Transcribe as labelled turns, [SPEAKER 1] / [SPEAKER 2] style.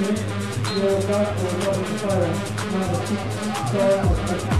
[SPEAKER 1] Setze, jetzt wechselst